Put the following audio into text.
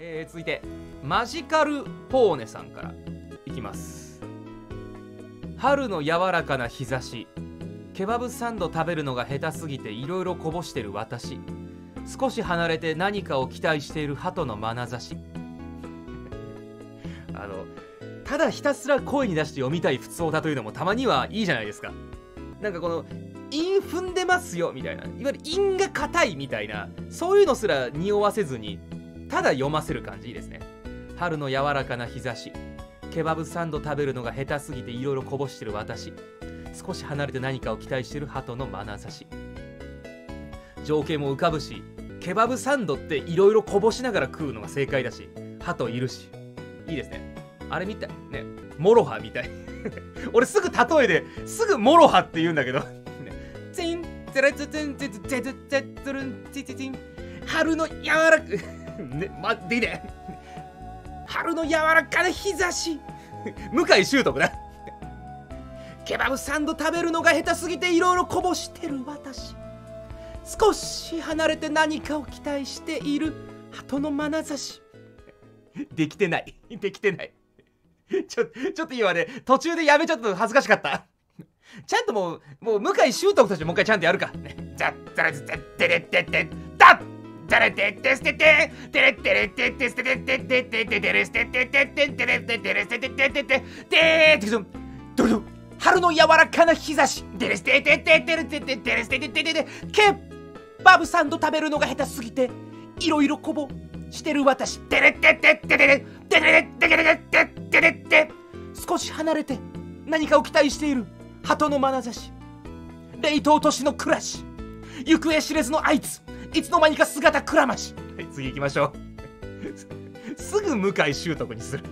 えー、続いてマジカルポーネさんからいきます。春の柔らかな日差し。ケバブサンド食べるのが下手すぎていろいろこぼしてる私。少し離れて何かを期待している鳩の眼差し。あのただひたすら声に出して読みたい普通歌というのもたまにはいいじゃないですか。なんかこの韻踏んでますよみたいな。いわゆる韻が硬いみたいな。そういうのすら匂わせずにただ読ませる感じいいですね。春の柔らかな日差し。ケバブサンド食べるのが下手すぎていろいろこぼしてる私。少し離れて何かを期待してる鳩の眼差し。情景も浮かぶしケバブサンドっていろいろこぼしながら食うのが正解だし鳩いるし。いいですね。あれみたい。ね。 MOROHA みたい。俺すぐ例えですぐ MOROHA って言うんだけど。ツンツツンツツツツツツルンチチチン春の柔らかねまでいいね春の柔らかな日差し向井秀徳だケバブサンド食べるのが下手すぎていろいろこぼしてる私少し離れて何かを期待している鳩の眼差しできてないできてないちょちょっと今ね途中でやめちゃった恥ずかしかったちゃんともうもう向井秀徳としてもう一回ちゃんとやるか。ねじゃザラズテテレテテダッザラテテステテテレテレテテステテテテテテテレステテテテテレテテレステテテテテテテドドド春の柔らかな日差しテレステテテテレテテテレステテテテテケバブサンド食べるのが下手すぎていろいろこぼしてる私テレテテテテレテレテテテテテレテ少し離れて何かを期待している鳩の眼差し。冷凍都市の暮らし。行方知れずのあいつ。いつの間にか姿くらまし。はい次行きましょう。すぐ向井秀徳にする。